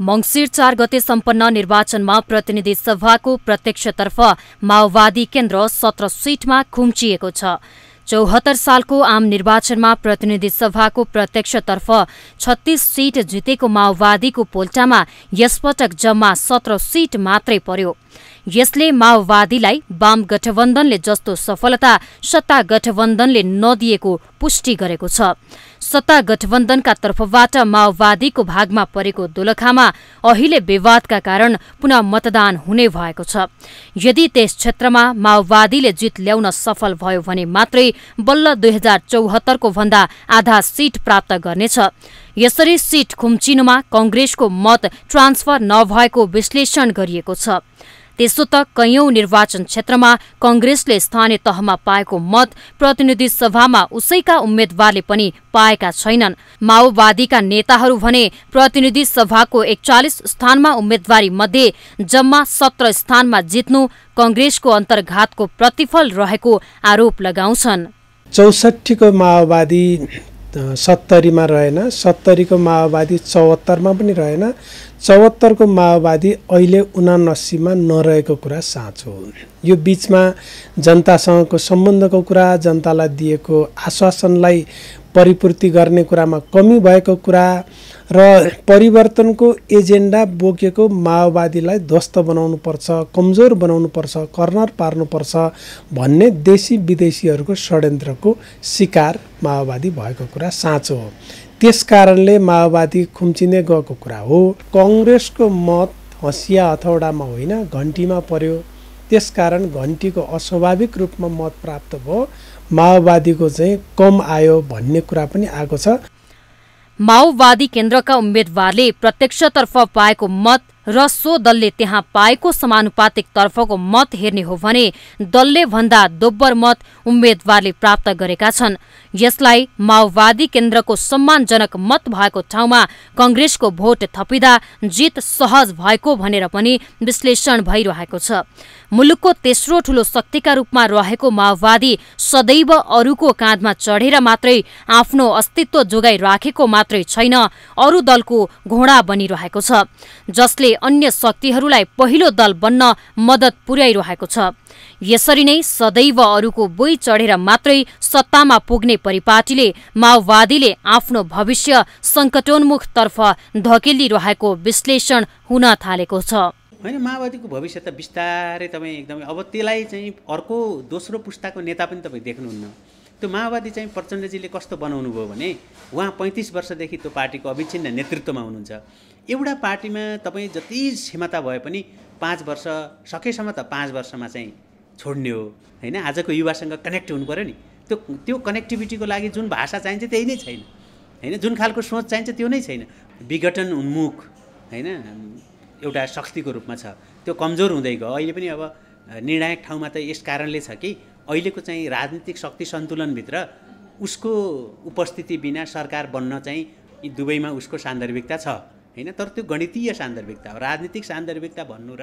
मङ्सिर चार गते सम्पन्न निर्वाचनमा प्रतिनिधि सभाको प्रत्यक्षतर्फ माओवादी केन्द्र सत्र सिटमा खुम्चिएको छ। चौहत्तर सालको आम निर्वाचनमा प्रतिनिधि सभाको प्रत्यक्षतर्फ छत्तीस सीट जितेको माओवादीको पोल्टामा यसपटक जम्मा सत्र सीट मात्रै पर्यो। यसले माओवादीलाई वाम गठबन्धनले जस्तो सफलता सत्ता गठबन्धनले नदिएको पुष्टि गरेको छ। सत्ता गठबन्धनका तर्फबाट माओवादीको भागमा परेको दोलखामा अहिले विवादका कारण पुनः मतदान हुने भएको छ। यदि त्यस क्षेत्रमा माओवादीले जित ल्याउन सफल भयो भने मात्रै बल्ल दुई हजार चौहत्तरको भन्दा आधा सीट प्राप्त गर्नेछ। यसरी सीट खुम्चिनुमा कंग्रेसको मत ट्रान्सफर नभएको विश्लेषण गरिएको छ। त्यसो त कैयौं निर्वाचन क्षेत्रमा कंग्रेसले स्थानीय तहमा पाएको मत प्रतिनिधि सभामा उसैका उम्मेद्वारले पनि पाएका छैनन्। माओवादीका नेताहरू भने प्रतिनिधि सभाको एकचालिस स्थानमा उम्मेद्वारी मध्ये जम्मा सत्र स्थानमा जित्नु कंग्रेसको अन्तर्घातको प्रतिफल रहेको आरोप लगाउँछन्। चौसठीको माओवादी सत्तरीमा रहेन सत्तरीको माओवादी चौहत्तरमा पनि रहेन चौहत्तरको माओवादी अहिले उनासीमा नरहेको कुरा साँचो हो। यो बिचमा जनतासँगको सम्बन्धको कुरा जनतालाई दिएको आश्वासनलाई परिपूर्ति गर्ने कुरामा कमी भएको कुरा र परिवर्तनको एजेन्डा बोकेको माओवादीलाई ध्वस्त बनाउनुपर्छ कमजोर बनाउनुपर्छ कर्नर पार्नुपर्छ भन्ने देशी विदेशीहरूको षड्यन्त्रको शिकार माओवादी भएको कुरा साँचो हो। त्यस कारणले माओवादी खुम्चिँदै गएको कुरा हो। कङ्ग्रेसको मत हँसिया हथौडामा होइन घन्टीमा पर्यो। त्यसकारण घन्टीको अस्वाभाविक रूपमा मत प्राप्त भयो। माओवादीको चाहिँ कम आयो भन्ने कुरा पनि आएको छ। माओवादी केन्द्रका उम्मेद्वारले प्रत्यक्षतर्फ पाएको मत र सो दलले त्यहाँ पाएको समानुपातिक तर्फको मत हेर्ने हो भने दलले भन्दा दोब्बर मत उम्मेद्वारले प्राप्त गरेका छन्। यसलाई माओवादी केन्द्रको सम्मानजनक मत भएको ठाउँमा कंग्रेसको भोट थपिँदा जित सहज भएको भनेर पनि विश्लेषण भइरहेको छ। मुलुकको तेस्रो ठूलो शक्तिका रूपमा रहेको माओवादी सदैव अरूको काँधमा चढेर मात्रै आफ्नो अस्तित्व जोगाइ राखेको मात्रै छैन अरू दलको घोडा बनिरहेको छ। जसले अन्य शक्तिहरूलाई पहिलो दल बन्न मद्दत पुर्याइरहेको छ। यसरी नै सदैव अरूको बोई चढेर मात्रै सत्तामा पुग्ने परिपाटीले माओवादीले आफ्नो भविष्य सङ्कटोन्मुखतर्फ धकेलिरहेको विश्लेषण हुन थालेको छ। होइन माओवादीको भविष्य त बिस्तारै तपाईँ एकदमै अब त्यसलाई चाहिँ अर्को दोस्रो पुस्ताको नेता पनि तपाईँ देख्नुहुन्न। त्यो माओवादी चाहिँ प्रचण्डजीले कस्तो बनाउनु भयो भने उहाँ पैँतिस वर्षदेखि त्यो पार्टीको अविच्छिन्न नेतृत्वमा हुनुहुन्छ। एउटा पार्टीमा तपाईँ जति क्षमता भए पनि पाँच वर्ष सकेसम्म त पाँच वर्षमा चाहिँ छोड्ने हो होइन? आजको युवासँग कनेक्ट हुनु पऱ्यो नि। त्यो त्यो कनेक्टिभिटीको लागि जुन भाषा चाहिन्छ त्यही नै छैन होइन? जुन खालको सोच चाहिन्छ त्यो नै छैन। विघटन उन्मुख होइन? एउटा शक्तिको रूपमा छ। त्यो कमजोर हुँदै गयो। अहिले पनि अब निर्णायक ठाउँमा त यस कारणले छ कि अहिलेको चाहिँ राजनीतिक शक्ति सन्तुलनभित्र उसको उपस्थिति बिना सरकार बन्न चाहिँ यी दुवैमा उसको सान्दर्भिकता छ होइन? तर त्यो गणितीय सान्दर्भिकता हो। राजनीतिक सान्दर्भिकता भन्नु र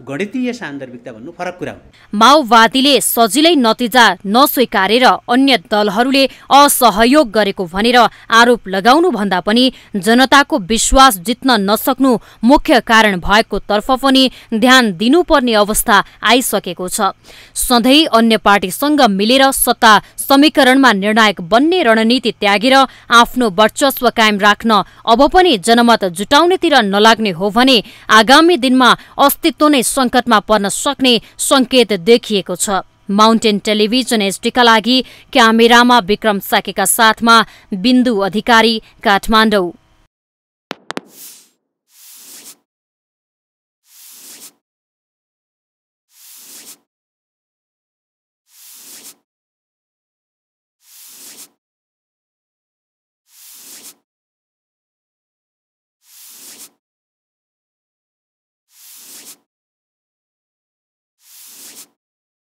गणितीय सान्दर्भिकता भन्नु फरक कुरा हो। माओवादीले सजिलै नतिजा नस्वीकारेर अन्य दलहरूले असहयोग गरेको भनेर आरोप लगाउनु भन्दा पनि जनताको विश्वास जित्न नसक्नु मुख्य कारण भएको तर्फ पनि ध्यान दिनुपर्ने अवस्था आइसकेको छ। सधैँ अन्य पार्टीसँग मिलेर सत्ता समीकरणमा निर्णायक बन्ने रणनीति त्यागेर आफ्नो वर्चस्व कायम राख्न अब पनि जनमत जुटाउनेतिर नलाग्ने हो भने आगामी दिनमा अस्तित्व नै सङ्कटमा पर्न सक्ने संकेत देखिएको छ। माउन्टेन टेलिभिजन एसडीका लागि क्यामेरामा विक्रम साकेका साथमा बिन्दु अधिकारी काठमाडौँ।